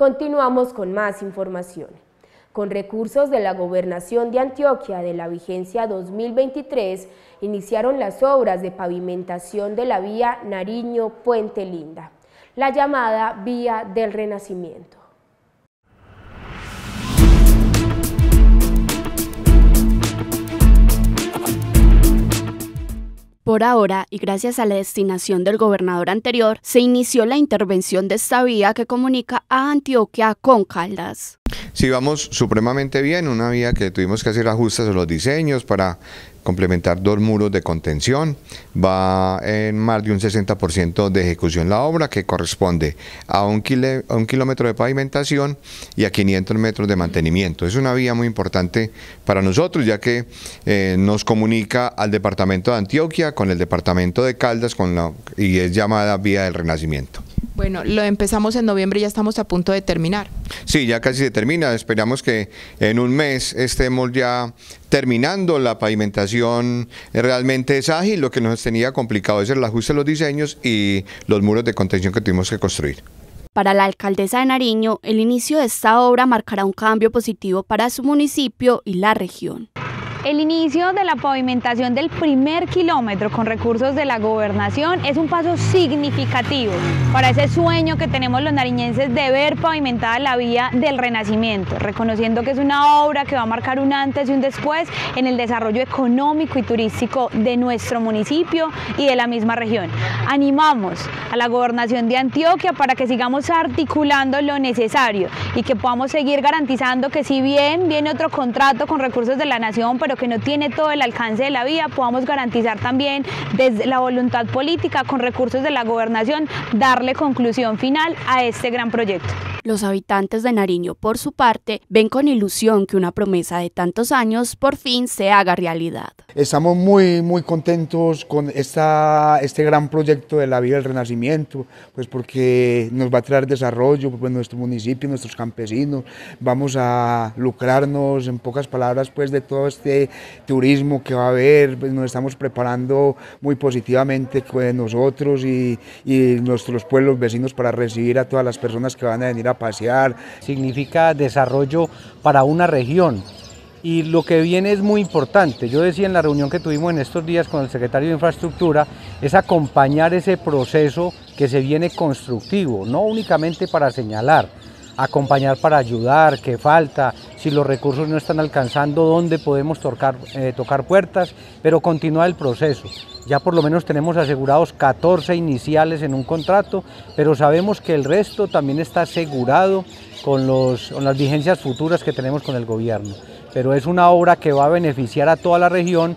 Continuamos con más información. Con recursos de la Gobernación de Antioquia de la vigencia 2023, iniciaron las obras de pavimentación de la vía Nariño-Puente Linda, la llamada Vía del Renacimiento. Por ahora, y gracias a la destinación del gobernador anterior, se inició la intervención de esta vía que comunica a Antioquia con Caldas. Sí, vamos supremamente bien, una vía que tuvimos que hacer ajustes a los diseños para complementar dos muros de contención, va en más de un 60% de ejecución la obra que corresponde a un, un, kilómetro de pavimentación y a 500 metros de mantenimiento. Es una vía muy importante para nosotros ya que eh, nos comunica al departamento de Antioquia con el departamento de Caldas con la, y es llamada vía del renacimiento. Bueno, lo empezamos en noviembre y ya estamos a punto de terminar. Sí, ya casi se termina. Esperamos que en un mes estemos ya terminando. La pavimentación realmente es ágil. Lo que nos tenía complicado es el ajuste de los diseños y los muros de contención que tuvimos que construir. Para la alcaldesa de Nariño, el inicio de esta obra marcará un cambio positivo para su municipio y la región. El inicio de la pavimentación del primer kilómetro con recursos de la gobernación es un paso significativo para ese sueño que tenemos los nariñenses de ver pavimentada la vía del renacimiento, reconociendo que es una obra que va a marcar un antes y un después en el desarrollo económico y turístico de nuestro municipio y de la misma región. Animamos a la gobernación de Antioquia para que sigamos articulando lo necesario y que podamos seguir garantizando que si bien viene otro contrato con recursos de la nación, pero que no tiene todo el alcance de la vía, podamos garantizar también desde la voluntad política con recursos de la gobernación darle conclusión final a este gran proyecto. Los habitantes de Nariño, por su parte, ven con ilusión que una promesa de tantos años por fin se haga realidad. Estamos muy, muy contentos con esta, este gran proyecto de la vía del renacimiento, pues porque nos va a traer desarrollo pues, nuestro municipio, nuestros campesinos, vamos a lucrarnos, en pocas palabras, pues de todo este turismo que va a haber, pues, nos estamos preparando muy positivamente con nosotros y, y nuestros pueblos vecinos para recibir a todas las personas que van a venir a pasear. Significa desarrollo para una región y lo que viene es muy importante. Yo decía en la reunión que tuvimos en estos días con el secretario de Infraestructura, es acompañar ese proceso que se viene constructivo, no únicamente para señalar, acompañar para ayudar, qué falta, si los recursos no están alcanzando, dónde podemos tocar, eh, tocar puertas, pero continuar el proceso. Ya por lo menos tenemos asegurados 14 iniciales en un contrato, pero sabemos que el resto también está asegurado con, los, con las vigencias futuras que tenemos con el gobierno. Pero es una obra que va a beneficiar a toda la región